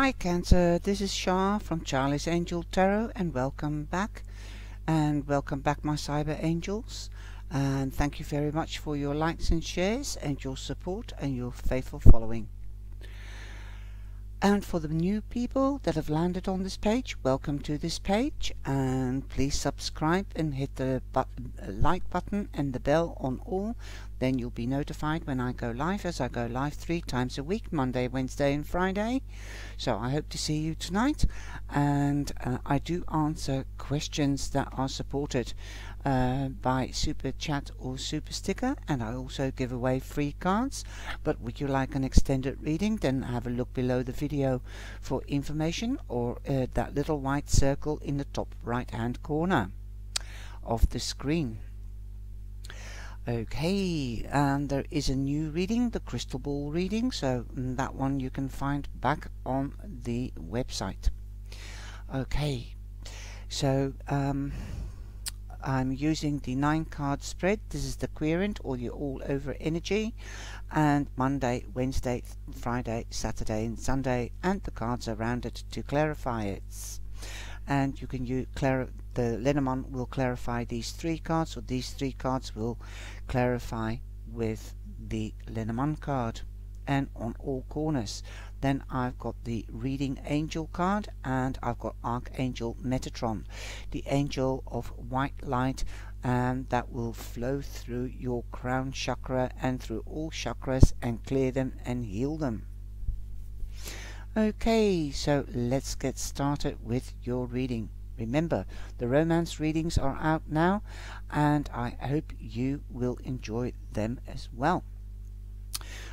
Hi Cancer, this is Shah from Charlie's Angel Tarot and welcome back. And welcome back my cyber angels. And thank you very much for your likes and shares and your support and your faithful following. And for the new people that have landed on this page, welcome to this page and please subscribe and hit the button, like button and the bell on all. Then you'll be notified when I go live as I go live three times a week, Monday, Wednesday and Friday. So I hope to see you tonight and uh, I do answer questions that are supported uh, by super chat or super sticker and I also give away free cards. But would you like an extended reading then have a look below the video for information or uh, that little white circle in the top right hand corner of the screen. Okay and there is a new reading the crystal ball reading so that one you can find back on the website. Okay so um, I'm using the 9 card spread. This is the querent or the all over energy. And Monday, Wednesday, Friday, Saturday, and Sunday. And the cards are rounded to clarify it. And you can use the Lenormand will clarify these three cards, or these three cards will clarify with the Lenormand card and on all corners. Then I've got the Reading Angel card and I've got Archangel Metatron, the angel of white light and that will flow through your crown chakra and through all chakras and clear them and heal them. Okay, so let's get started with your reading. Remember, the romance readings are out now and I hope you will enjoy them as well.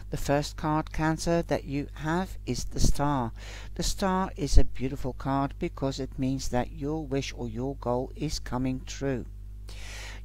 The first card cancer that you have is the star. The star is a beautiful card because it means that your wish or your goal is coming true.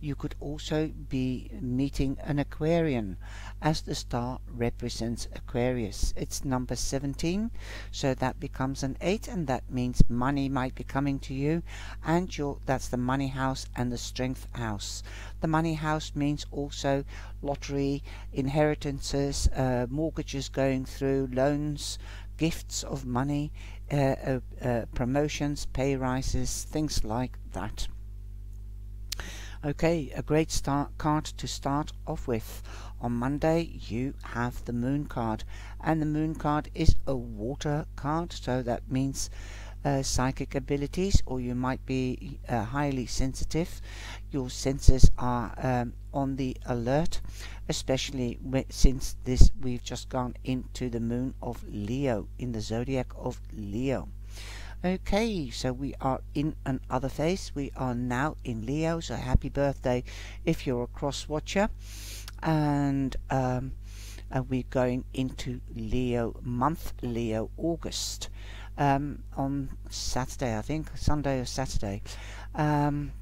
You could also be meeting an Aquarian as the star represents Aquarius. It's number 17, so that becomes an 8 and that means money might be coming to you and your that's the money house and the strength house. The money house means also lottery, inheritances, uh, mortgages going through, loans, gifts of money, uh, uh, uh promotions, pay rises, things like that. Okay, a great start card to start off with. On Monday, you have the Moon card, and the Moon card is a water card, so that means uh, psychic abilities, or you might be uh, highly sensitive. Your senses are um, on the alert, especially since this we've just gone into the Moon of Leo in the zodiac of Leo. Okay, so we are in another phase. We are now in Leo, so happy birthday if you're a cross watcher. And um, uh, we're going into Leo month, Leo August. Um, on Saturday, I think, Sunday or Saturday. Um,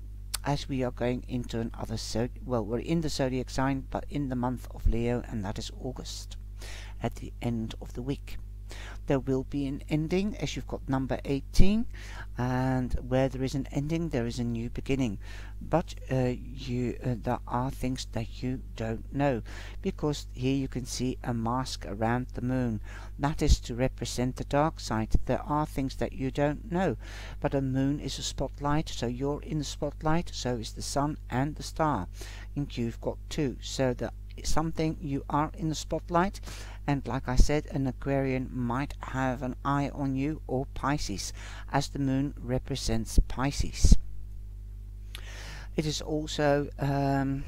as we are going into another zodiac, well, we're in the zodiac sign, but in the month of Leo, and that is August, at the end of the week there will be an ending as you've got number 18 and where there is an ending there is a new beginning. But uh, you uh, there are things that you don't know because here you can see a mask around the moon. That is to represent the dark side. There are things that you don't know but a moon is a spotlight so you're in the spotlight so is the sun and the star. And you've got two. So the something you are in the spotlight and like I said an Aquarian might have an eye on you or Pisces as the moon represents Pisces. It is also um,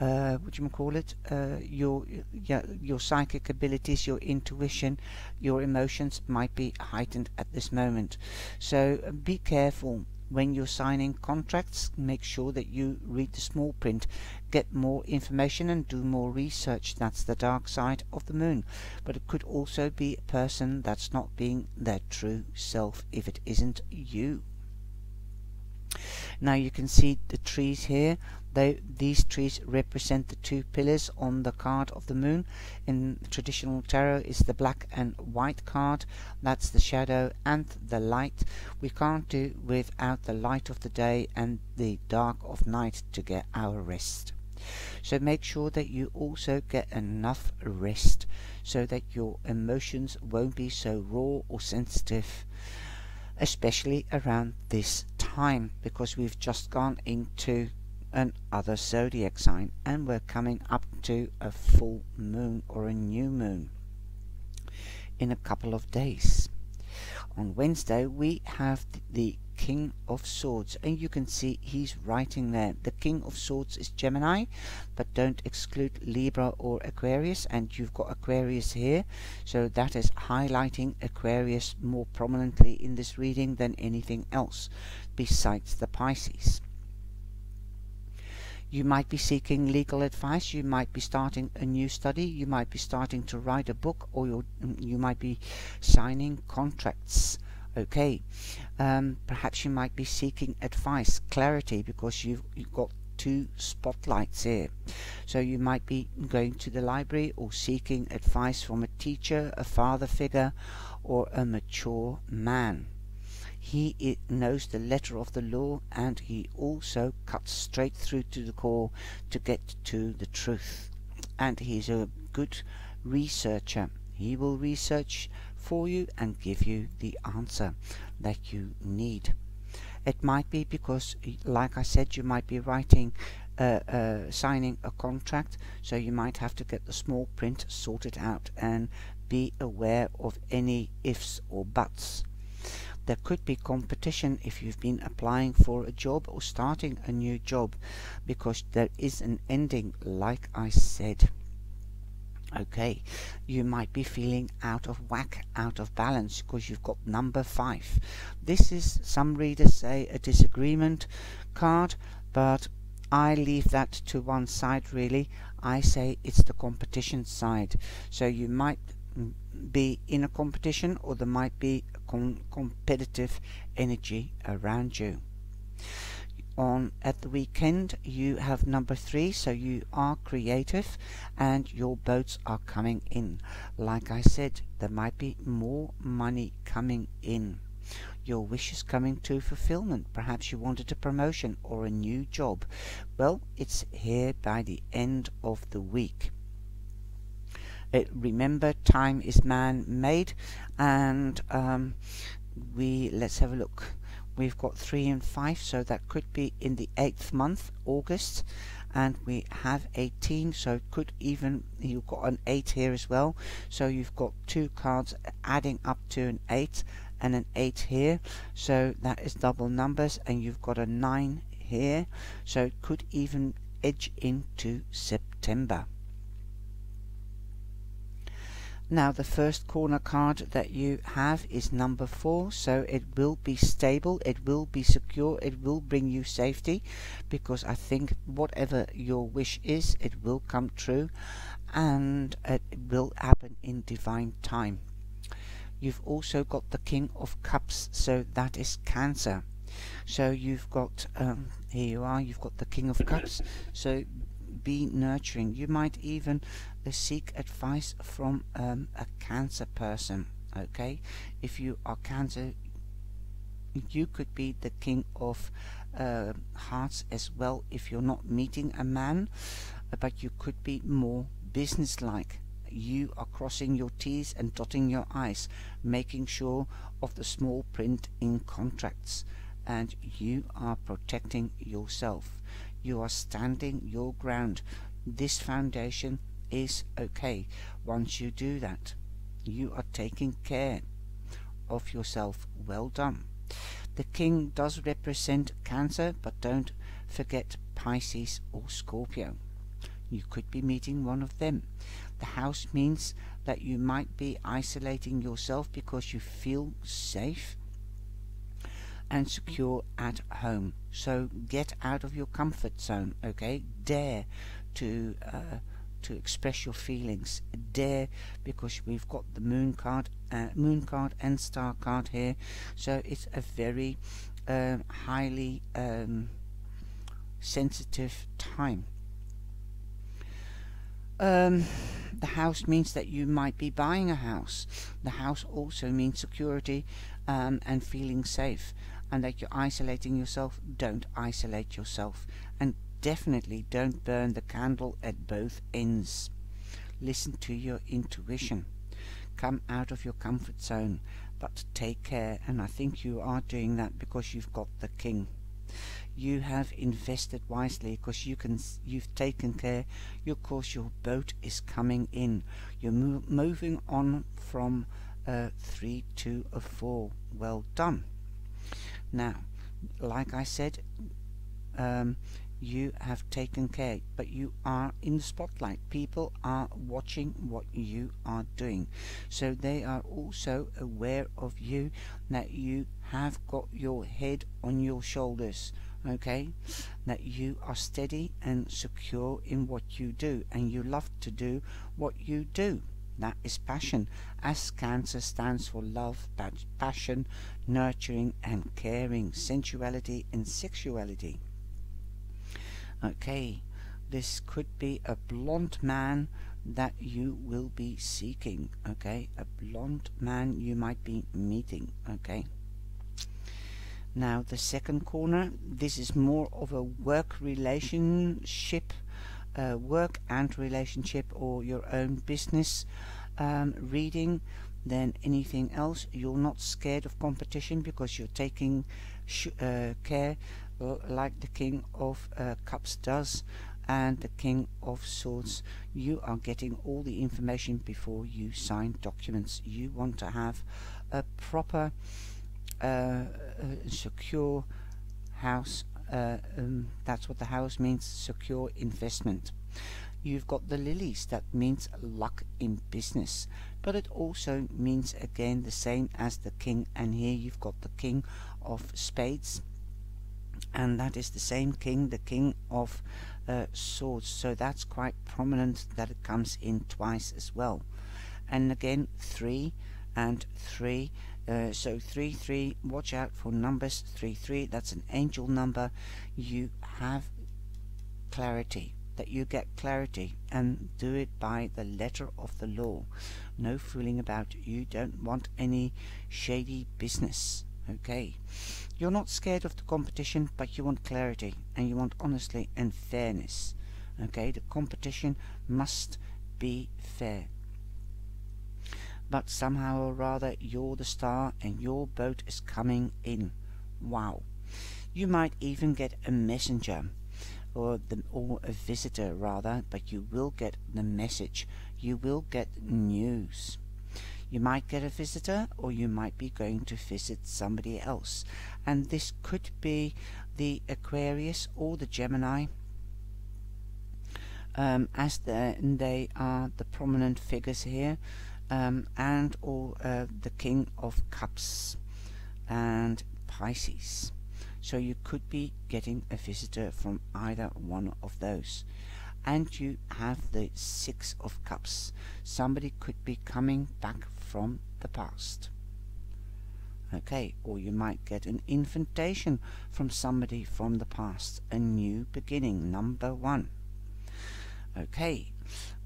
uh, what do you call it? Uh, your yeah, your psychic abilities your intuition your emotions might be heightened at this moment. So be careful when you're signing contracts, make sure that you read the small print, get more information and do more research. That's the dark side of the moon. But it could also be a person that's not being their true self if it isn't you. Now you can see the trees here. They, these trees represent the two pillars on the card of the moon. In traditional tarot is the black and white card. That's the shadow and the light. We can't do without the light of the day and the dark of night to get our rest. So make sure that you also get enough rest so that your emotions won't be so raw or sensitive, especially around this time because we've just gone into another zodiac sign and we're coming up to a full moon or a new moon in a couple of days. On Wednesday we have the King of Swords and you can see he's writing there. The King of Swords is Gemini but don't exclude Libra or Aquarius and you've got Aquarius here so that is highlighting Aquarius more prominently in this reading than anything else besides the Pisces. You might be seeking legal advice, you might be starting a new study, you might be starting to write a book, or you you might be signing contracts. Okay, um, perhaps you might be seeking advice, clarity, because you've, you've got two spotlights here. So you might be going to the library or seeking advice from a teacher, a father figure, or a mature man. He knows the letter of the law and he also cuts straight through to the core to get to the truth. And he's a good researcher. He will research for you and give you the answer that you need. It might be because, like I said, you might be writing, uh, uh, signing a contract, so you might have to get the small print sorted out and be aware of any ifs or buts. There could be competition if you've been applying for a job or starting a new job because there is an ending like I said. Okay, you might be feeling out of whack, out of balance because you've got number 5. This is, some readers say, a disagreement card, but I leave that to one side really. I say it's the competition side. So you might mm, be in a competition or there might be com competitive energy around you. On at the weekend you have number three so you are creative and your boats are coming in. Like I said there might be more money coming in. Your wish is coming to fulfillment. Perhaps you wanted a promotion or a new job. Well, it's here by the end of the week. It, remember, time is man-made, and um, we let's have a look. We've got three and five, so that could be in the eighth month, August, and we have 18, so it could even you've got an eight here as well. So you've got two cards adding up to an eight and an eight here, so that is double numbers, and you've got a nine here, so it could even edge into September. Now the first corner card that you have is number 4 so it will be stable, it will be secure, it will bring you safety because I think whatever your wish is it will come true and it will happen in divine time. You've also got the King of Cups so that is Cancer. So you've got, um, here you are, you've got the King of Cups so be nurturing. You might even seek advice from um, a cancer person. Okay, if you are cancer, you could be the king of uh, hearts as well if you're not meeting a man, but you could be more businesslike. You are crossing your T's and dotting your I's, making sure of the small print in contracts, and you are protecting yourself you are standing your ground. This foundation is okay. Once you do that, you are taking care of yourself. Well done. The king does represent Cancer, but don't forget Pisces or Scorpio. You could be meeting one of them. The house means that you might be isolating yourself because you feel safe and secure at home. So get out of your comfort zone, okay? Dare to uh, to express your feelings. Dare because we've got the moon card, uh, moon card and star card here. So it's a very uh, highly um, sensitive time. Um, the house means that you might be buying a house. The house also means security um, and feeling safe and that you're isolating yourself, don't isolate yourself and definitely don't burn the candle at both ends. Listen to your intuition. Come out of your comfort zone, but take care, and I think you are doing that because you've got the king. You have invested wisely because you can you've taken care. Of course your boat is coming in. You're mo moving on from uh, 3 to a 4 well done. Now like I said um, you have taken care but you are in the spotlight. People are watching what you are doing. So they are also aware of you that you have got your head on your shoulders okay? That you are steady and secure in what you do and you love to do what you do. That is passion. As cancer stands for love passion nurturing and caring. Sensuality and sexuality okay this could be a blonde man that you will be seeking okay a blonde man you might be meeting okay now the second corner, this is more of a work relationship, uh, work and relationship or your own business um, reading than anything else. You're not scared of competition because you're taking uh, care like the King of uh, Cups does and the King of Swords. You are getting all the information before you sign documents. You want to have a proper uh, secure house uh, um, that's what the house means secure investment. You've got the lilies. That means luck in business. But it also means again the same as the king. And here you've got the king of spades and that is the same king the king of uh, swords. So that's quite prominent that it comes in twice as well. And again three and three uh, so 3 3 watch out for numbers. 3 3 that's an angel number. You have clarity that you get clarity and do it by the letter of the law. No fooling about. You don't want any shady business okay you're not scared of the competition but you want clarity and you want honesty and fairness okay the competition must be fair but somehow or rather you're the star and your boat is coming in. Wow. You might even get a messenger or the, or a visitor rather, but you will get the message. You will get news. You might get a visitor or you might be going to visit somebody else. And this could be the Aquarius or the Gemini um, as the, they are the prominent figures here um, and or uh, the King of Cups and Pisces. So you could be getting a visitor from either one of those. And you have the Six of Cups. Somebody could be coming back from the past. Okay, or you might get an invitation from somebody from the past. A new beginning, number one. Okay,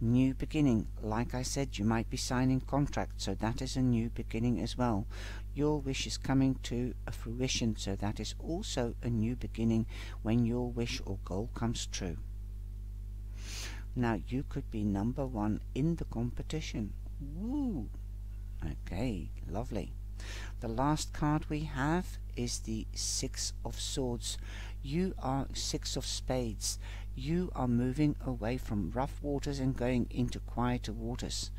new beginning. Like I said, you might be signing contracts, so that is a new beginning as well. Your wish is coming to a fruition, so that is also a new beginning when your wish or goal comes true. Now, you could be number one in the competition. Woo! Okay, lovely. The last card we have is the Six of Swords. You are Six of Spades you are moving away from rough waters and going into quieter waters.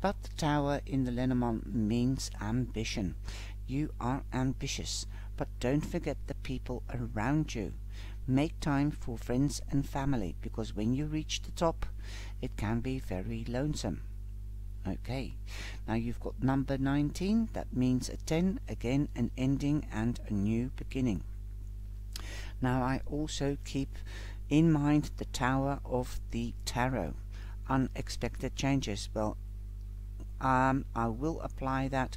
But the tower in the Lenormand means ambition. You are ambitious, but don't forget the people around you. Make time for friends and family, because when you reach the top, it can be very lonesome. Okay, now you've got number 19, that means a 10, again an ending and a new beginning. Now I also keep in mind the Tower of the Tarot. Unexpected changes. Well, um, I will apply that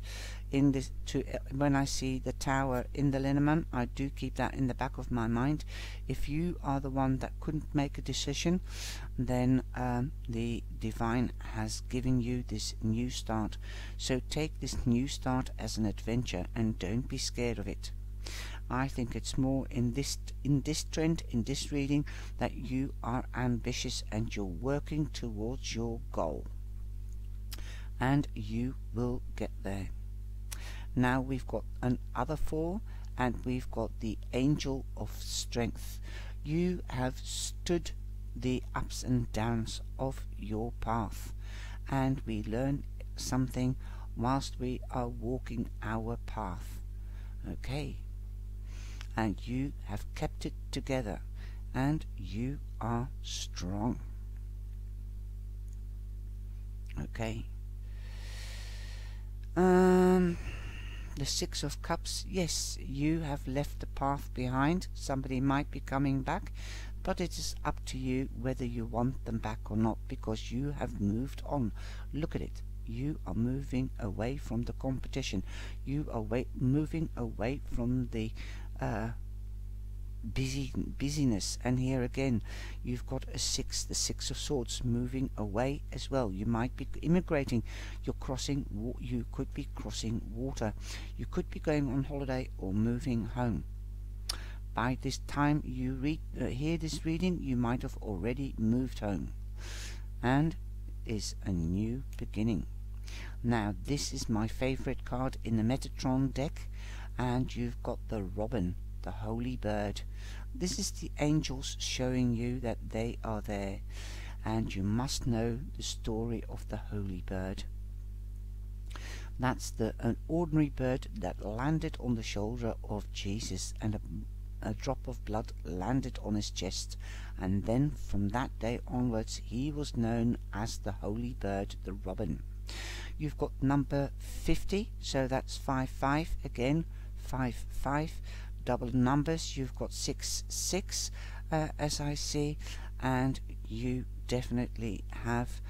in this to uh, when I see the tower in the Lenormand. I do keep that in the back of my mind. If you are the one that couldn't make a decision, then um, the divine has given you this new start. So take this new start as an adventure and don't be scared of it. I think it's more in this in this trend in this reading that you are ambitious and you're working towards your goal and you will get there now we've got another four and we've got the angel of strength. You have stood the ups and downs of your path and we learn something whilst we are walking our path. Okay. And you have kept it together and you are strong. Okay. Um the six of cups yes you have left the path behind. Somebody might be coming back but it is up to you whether you want them back or not because you have moved on. Look at it. You are moving away from the competition. You are moving away from the uh, busy busyness. And here again you've got a six the six of swords moving away as well. You might be immigrating. You're crossing you could be crossing water. You could be going on holiday or moving home. By this time you read uh, hear this reading you might have already moved home. And is a new beginning. Now this is my favorite card in the Metatron deck and you've got the robin the holy bird. This is the angels showing you that they are there. And you must know the story of the holy bird. That's the an ordinary bird that landed on the shoulder of Jesus and a, a drop of blood landed on his chest. And then from that day onwards he was known as the holy bird the robin. You've got number 50 so that's 5 5 again 5 5 double numbers. You've got 6 6 uh, as I see and you definitely have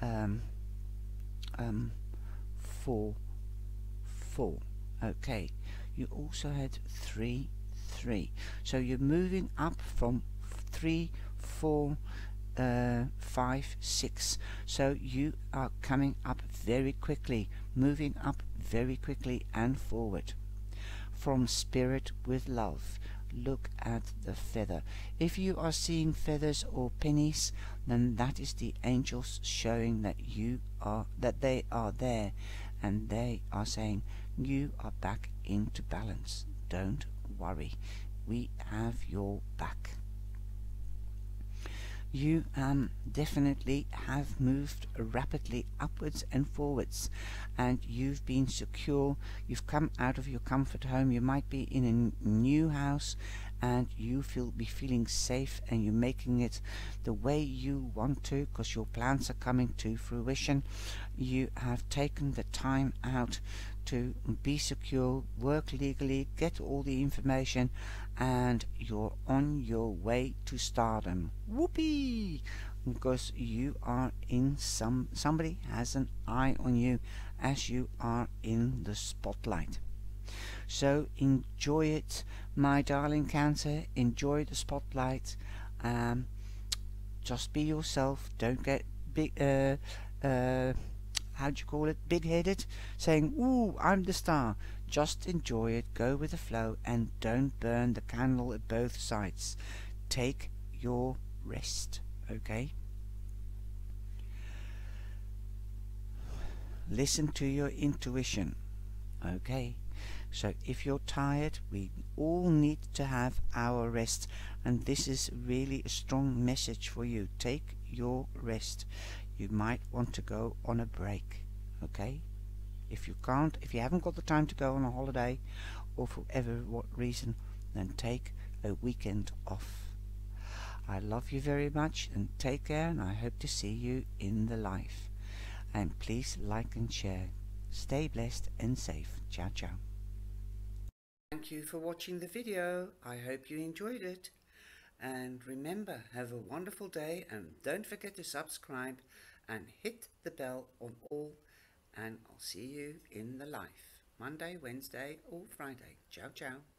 um, um, 4 4 okay. You also had 3 3 so you're moving up from 3 4 uh, 5 6 so you are coming up very quickly moving up very quickly and forward from spirit with love. Look at the feather. If you are seeing feathers or pennies then that is the angels showing that you are that they are there. And they are saying you are back into balance. Don't worry. We have your back you um, definitely have moved rapidly upwards and forwards and you've been secure. You've come out of your comfort home. You might be in a new house and you feel be feeling safe and you're making it the way you want to because your plans are coming to fruition. You have taken the time out to be secure work legally get all the information and you're on your way to stardom. Whoopee! Because you are in some somebody has an eye on you as you are in the spotlight. So enjoy it my darling cancer. Enjoy the spotlight. Um, just be yourself. Don't get big uh, uh, how do you call it? Big-headed. Saying ooh I'm the star just enjoy it go with the flow and don't burn the candle at both sides take your rest okay listen to your intuition okay so if you're tired, we all need to have our rest. And this is really a strong message for you. Take your rest. You might want to go on a break. Okay? If you can't, if you haven't got the time to go on a holiday, or for whatever what reason, then take a weekend off. I love you very much and take care and I hope to see you in the life. And please like and share. Stay blessed and safe. Ciao ciao. Thank you for watching the video. I hope you enjoyed it. And remember, have a wonderful day and don't forget to subscribe and hit the bell on all and I'll see you in the life. Monday, Wednesday or Friday. Ciao, ciao.